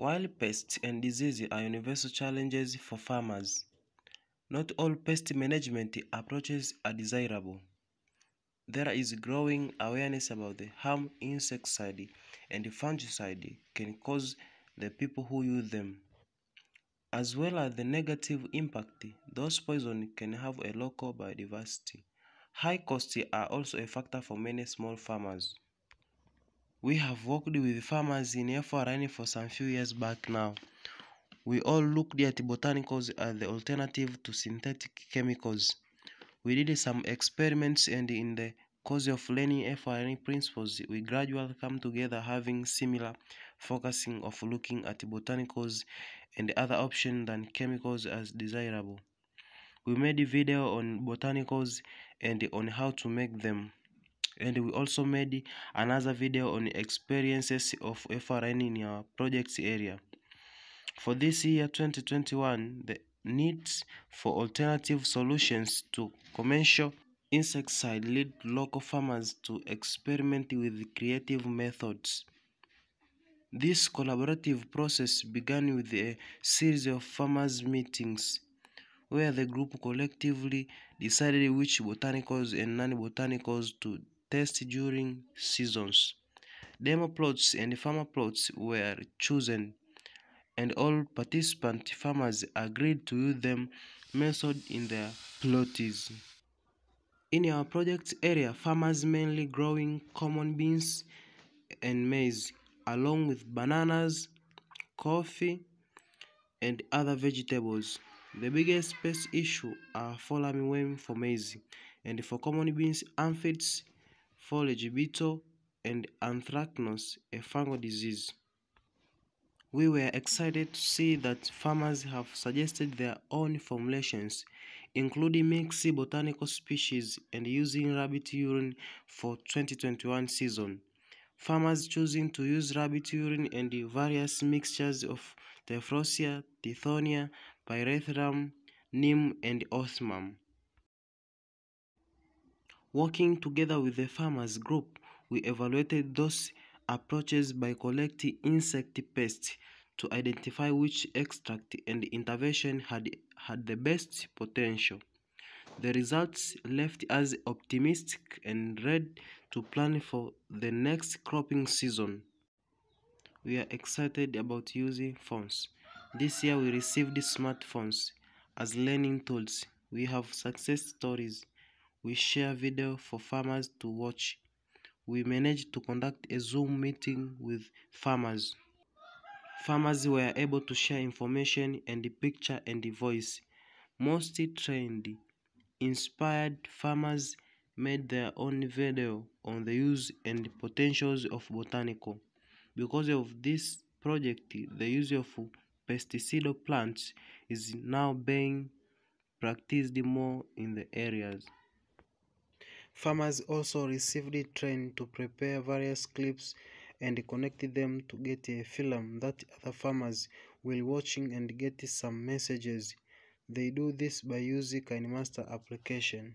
While pests and disease are universal challenges for farmers, not all pest management approaches are desirable. There is growing awareness about the harm insecticide and fungicide can cause the people who use them, as well as the negative impact those poisons can have on local biodiversity. High costs are also a factor for many small farmers. We have worked with farmers in FRN for some few years back now. We all looked at botanicals as the alternative to synthetic chemicals. We did some experiments and in the course of learning FRN principles, we gradually come together having similar focusing of looking at botanicals and other options than chemicals as desirable. We made a video on botanicals and on how to make them and we also made another video on experiences of FRN in our projects area. For this year 2021, the needs for alternative solutions to commercial insecticide lead local farmers to experiment with creative methods. This collaborative process began with a series of farmers meetings where the group collectively decided which botanicals and non-botanicals to test during seasons. Demo plots and farmer plots were chosen and all participant farmers agreed to use them method in their plots. In our project area, farmers mainly growing common beans and maize along with bananas, coffee and other vegetables. The biggest pest issue are fall armyworm for maize and for common beans aphids foliage beetle, and anthracnose, a fungal disease. We were excited to see that farmers have suggested their own formulations, including mixing botanical species and using rabbit urine for 2021 season. Farmers choosing to use rabbit urine and various mixtures of Tephrosia, Tithonia, Pyrethrum, Neem, and Ocimum. Working together with the farmers group, we evaluated those approaches by collecting insect pests to identify which extract and intervention had, had the best potential. The results left us optimistic and ready to plan for the next cropping season. We are excited about using phones. This year we received smartphones as learning tools. We have success stories we share video for farmers to watch. We managed to conduct a Zoom meeting with farmers. Farmers were able to share information and the picture and the voice. Most trained, inspired farmers made their own video on the use and potentials of botanical. Because of this project, the use of pesticidal plants is now being practiced more in the areas. Farmers also received train to prepare various clips and connect them to get a film that other farmers will watching and get some messages. They do this by using KineMaster application.